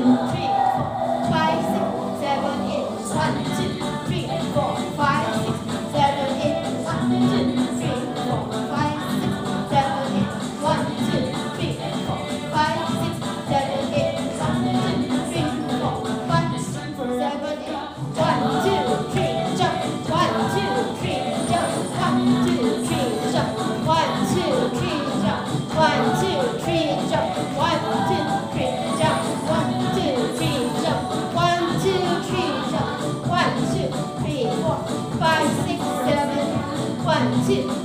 Senhor. one two.